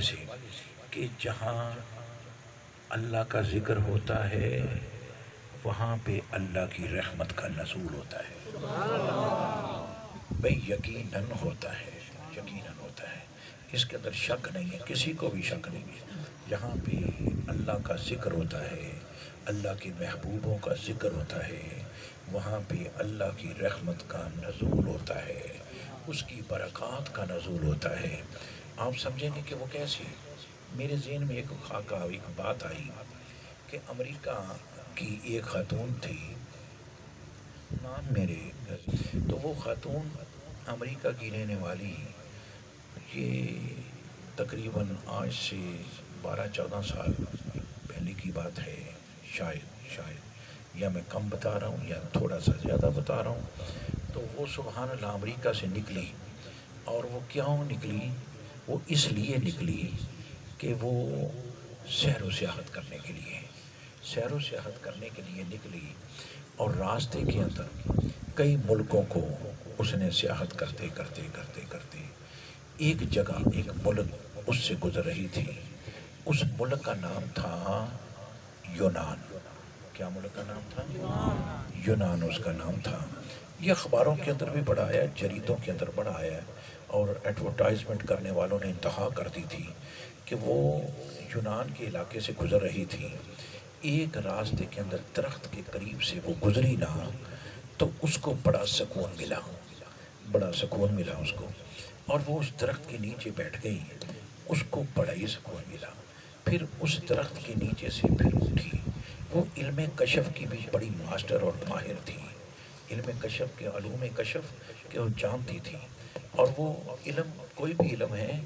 से कि जहाँ अल्लाह का ज़िक्र होता है, वहाँ पे अल्लाह की रहमत का नजूल होता है। भाई, यकीनन होता है, यकीनन होता है। इसके अंदर शक नहीं है, किसी को भी शक नहीं है। जहाँ पे अल्लाह का ज़िक्र होता है, अल्लाह के महबूबों का ज़िक्र होता है, वहाँ पे अल्लाह की रहमत का नजूल होता है, उसकी बरक़ात का नजूल होता है। आप समझेंगे कि वो कैसे मेरे जहन में एक खाका, एक बात आई कि अमेरिका की एक खातून थी, नाम मेरे तो वो खातून अमेरिका की रहने वाली ये तकरीबन आज से बारह, चौदह साल पहले की बात है, शायद शायद। या मैं कम बता रहा हूँ या थोड़ा सा ज़्यादा बता रहा हूँ। तो वो सुबहान अमरीका से निकली और वो क्यों निकली? वो इसलिए निकली कि वो सैर व सियाहत करने के लिए सैर व सियाहत करने के लिए निकली और रास्ते के अंदर कई मुल्कों को उसने सियाहत करते करते करते करते। एक जगह, एक मुल्क उससे गुजर रही थी। उस मुल्क का नाम था यूनान। क्या मुल्क का नाम था? यूनान उसका नाम था। ये अखबारों के अंदर भी बड़ा आया जरीदों के अंदर बड़ा आया और एडवर्टाइजमेंट करने वालों ने इंतहा कर दी थी कि वो यूनान के इलाके से गुज़र रही थी। एक रास्ते के अंदर दरख्त के करीब से वो गुजरी ना तो उसको बड़ा सुकून मिला। बड़ा सुकून मिला उसको। और वो उस दरख्त के नीचे बैठ गई। उसको बड़ा ही सुकून मिला। फिर उस दरख्त के नीचे से फिर उठी। वो इल्म कशफ की भी बड़ी मास्टर और माहिर थी। इल्म कशफ के अलूम कशफ के वो जानती थी। और वो इलम, कोई भी इलम है,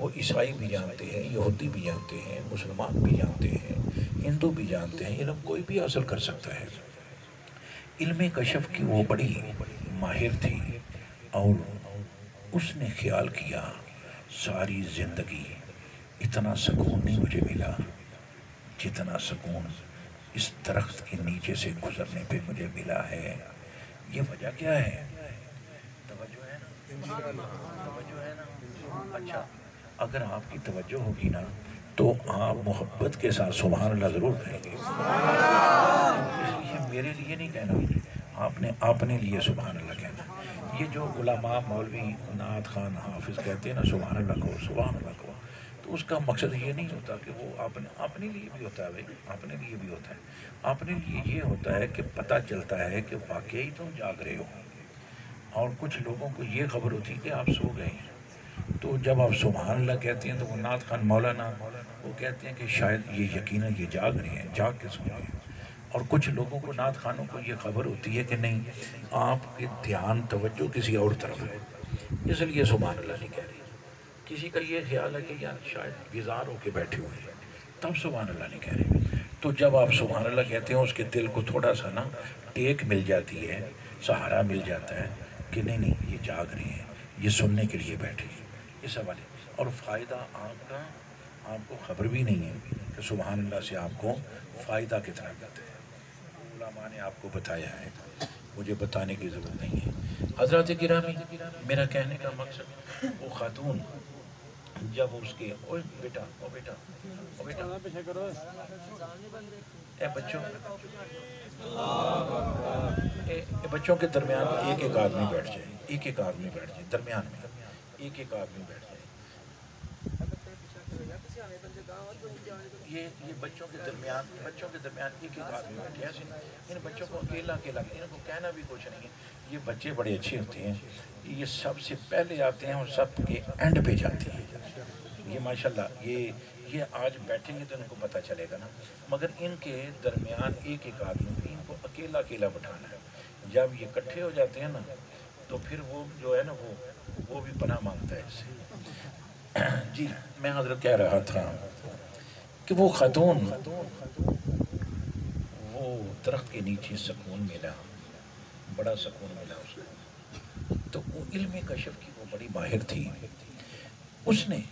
वो ईसाई भी जानते हैं, यहूदी भी जानते हैं, मुसलमान भी जानते हैं, हिंदू भी जानते हैं इलम कोई भी हासिल कर सकता है। इल्म कशफ की वो बड़ी माहिर थी और उसने ख्याल किया, सारी ज़िंदगी इतना सुकून नहीं मुझे मिला, जितना सुकून इस दरख्त के नीचे से गुजरने पे मुझे मिला है। ये वजह क्या है तवज्जो है ना तवज्जो है ना अच्छा अगर आपकी तवज्जो होगी ना तो आप मोहब्बत के साथ सुबह अल्लाह ज़रूर कहेंगे इसलिए मेरे लिए नहीं कहना। आपने अपने लिए सुबह अल्लाह कहना। ये जो गुलामा मौलवी नात खान हाफिज़ कहते हैं ना सुबह अल्लाह को सुबह अल्लाह को तो उसका मकसद ये नहीं होता कि वो अपने अपने लिए भी होता है भाई, अपने लिए भी होता है। अपने लिए ये होता है कि पता चलता है कि वाकई तुम जाग रहे हो। और कुछ लोगों को ये खबर होती है कि आप सो गए हैं। तो जब आप सुबह अल्लाह कहते हैं तो वो नात खान मौलाना वो कहते हैं कि शायद ये यकीन ये जाग रहे हैं, जाग के सो रहे हैं। और कुछ लोगों को नात खानों को ये खबर होती है कि नहीं, आपके ध्यान तवज्जो किसी और तरफ़ है। इसलिए सुबह अल्लाह नहीं कह रही। किसी का ये ख्याल है कि यार शायद बेजार होके बैठे हुए हैं, तब सुबह अल्लाह नहीं कह रहे। तो जब आप सुबह अल्लाह कहते हैं, उसके दिल को थोड़ा सा ना टेक मिल जाती है, सहारा मिल जाता है कि नहीं नहीं, ये जाग रहे हैं, ये सुनने के लिए बैठे हैं, ये सवाल है और फ़ायदा आपका, आपको खबर भी नहीं है कि सुबह अल्लाह से आपको फ़ायदा कितना मिलता है। ने आपको बताया है, मुझे बताने की ज़रूरत नहीं है। हज़रत गिरामी, मेरा कहने का मकसद, वो खातून जब उसके ओए बेटा ओ बेटा ओ बेटा। ए बच्चों ए, ए बच्चों के दरमियान एक एक आदमी बैठ जाए एक एक आदमी बैठ जाए दरमियान में एक एक आदमी बैठ जाए। ये ये बच्चों के दरमियान बच्चों के दरमियान एक एक आदमी बैठे ऐसे इन बच्चों को अकेला अकेला इनको कहना भी कुछ नहीं है। ये बच्चे बड़े अच्छे होते हैं। ये सबसे पहले आते हैं और सब के एंड पे जाते हैं। ये माशाल्लाह, ये ये आज बैठेंगे तो इनको पता चलेगा ना। मगर इनके दरमियान एक एक आदमी, इनको अकेला अकेला बैठाना है। जब ये इकट्ठे हो जाते हैं ना तो फिर वो जो है ना, वो वो भी पना माँगता है इससे। जी, मैं हज़रत कह रहा था कि वो ख़तून, वो दरख्त के नीचे सुकून मिला, बड़ा सुकून मिला उसको। तो वो इल्म कशफ की वो बड़ी माहिर थी। उसने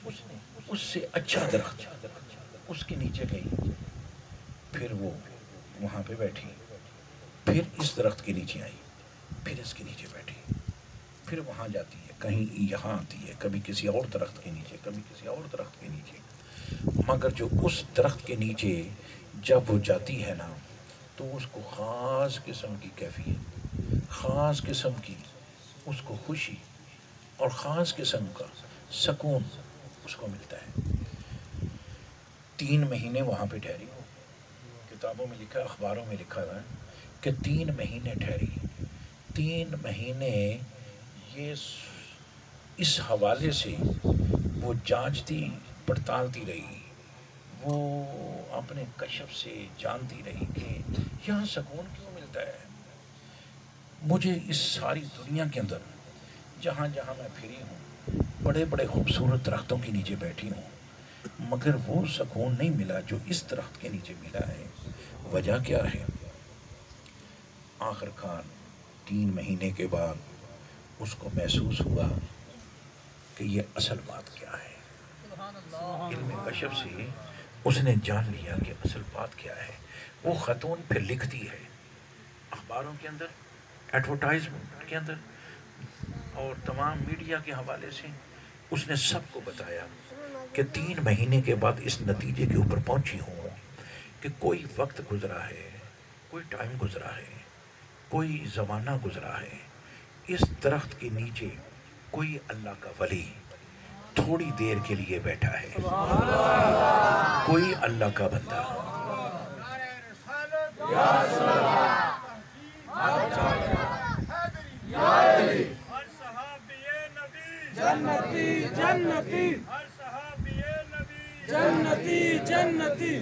उससे अच्छा दरख्त उसके नीचे गई। फिर वो वहाँ पे बैठी। फिर इस दरख्त के नीचे आई। फिर इसके नीचे बैठी। फिर वहाँ जाती है, कहीं यहाँ आती है, कभी किसी और दरख्त के नीचे, कभी किसी और दरख्त के नीचे। मगर जो उस दरख्त के नीचे जब वो जाती है ना तो उसको ख़ास किस्म की कैफियत, ख़ास किस्म की उसको खुशी और ख़ास किस्म का सुकून उसको मिलता है। तीन महीने वहाँ पे ठहरी हो। किताबों में लिखा, अखबारों में लिखा है कि तीन महीने ठहरी। तीन महीने ये इस हवाले से वो जांचती, पड़तालती रही। वो अपने कशफ से जानती रही कि यहाँ सुकून क्यों मिलता है? मुझे इस सारी दुनिया के अंदर जहाँ जहाँ मैं फिरी हूँ बड़े बड़े खूबसूरत दरख्तों के नीचे बैठी हूँ। मगर वो सुकून नहीं मिला जो इस दरख्त के नीचे मिला है। वजह क्या है? आखिरकार तीन महीने के बाद उसको महसूस हुआ कि ये असल बात क्या है। इल्म कशफ से उसने जान लिया कि असल बात क्या है। वो ख़तून फिर लिखती है अखबारों के अंदर एडवर्टाइजमेंट के अंदर और तमाम मीडिया के हवाले से। उसने सबको बताया कि तीन महीने के बाद इस नतीजे के ऊपर पहुँची हूँ कि कोई वक्त गुजरा है, कोई टाइम गुजरा है, कोई ज़माना गुजरा है। इस दरख्त के नीचे कोई अल्लाह का वली थोड़ी देर के लिए बैठा है। कोई अल्लाह का बंदा। जन्नती। जन्नती जन्नती।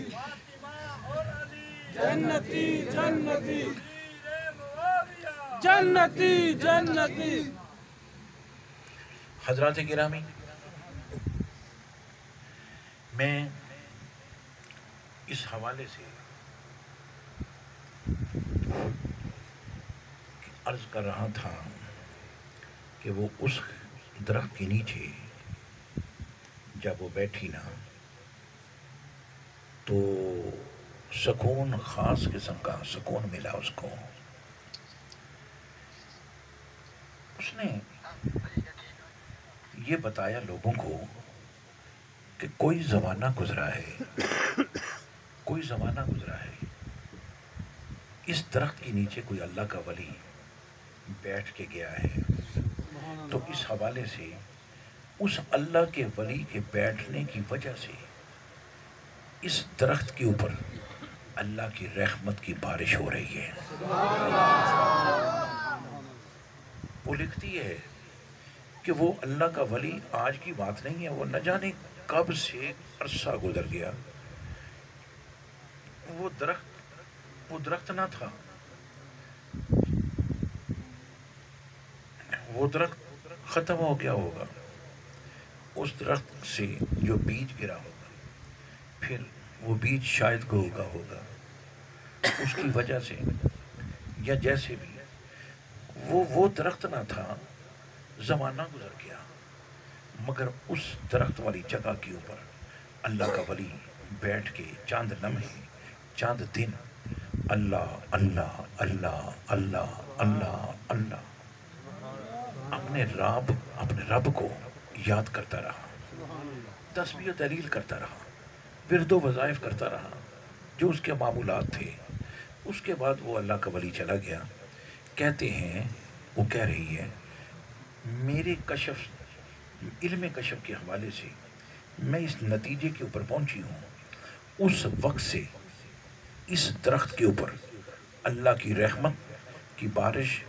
जन्नती जन्नती। जन्नती जन्नती। हज़रत गिरामी, मैं इस हवाले से अर्ज़ कर रहा था कि वो उस दरख्त के नीचे जब वो बैठी ना तो सुकून, ख़ास किस्म का सुकून मिला उसको। उसने ये बताया लोगों को कि कोई ज़माना गुजरा है, कोई ज़माना गुजरा है, इस दरख्त के नीचे कोई अल्लाह का वली बैठ के गया है। तो इस हवाले से उस अल्लाह के वली के बैठने की वजह से इस दरख्त के ऊपर अल्लाह की रहमत की बारिश हो रही है। वो लिखती है कि वो अल्लाह का वली आज की बात नहीं है, वो न जाने कब से अरसा गुजर गया। वो दरख्त वो दरख्त ना था। वो दरख्त ख़त्म हो गया होगा। उस दरख्त से जो बीज गिरा होगा, फिर वो बीज शायद उगा होगा। उसकी वजह से, या जैसे भी, वो वो दरख्त ना था, ज़माना गुजर गया, मगर उस दरख्त वाली जगह के ऊपर अल्लाह का वली बैठ के चाँद लम्हे, चाँद दिन, अल्लाह अल्लाह अल्लाह अल्लाह अल्लाह अल्लाह, अपने रब अपने रब को याद करता रहा। तस्वीर दलील करता रहा। विरदो वज़ाइफ करता रहा, जो उसके मामूलात थे। उसके बाद वो अल्लाह का वली चला गया। कहते हैं, वो कह रही है, मेरे कशफ, इल्म कशफ के हवाले से मैं इस नतीजे के ऊपर पहुँची हूँ। उस वक्त से इस दरख्त के ऊपर अल्लाह की रहमत की बारिश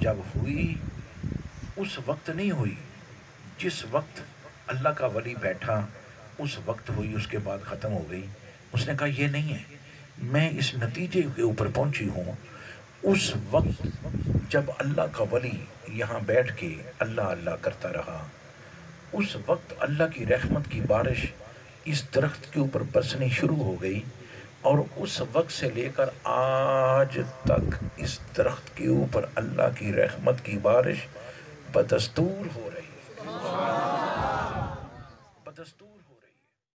जब हुई, उस वक्त नहीं हुई। जिस वक्त अल्लाह का वली बैठा, उस वक्त हुई, उसके बाद ख़त्म हो गई। उसने कहा यह नहीं है। मैं इस नतीजे के ऊपर पहुँची हूँ। उस वक्त जब अल्लाह का वली यहाँ बैठ के अल्लाह अल्लाह करता रहा, उस वक्त अल्लाह की रहमत की बारिश इस दरख्त के ऊपर बरसनी शुरू हो गई और उस वक्त से लेकर आज तक इस दरख्त के ऊपर अल्लाह की रहमत की बारिश बदस्तूर हो रही just two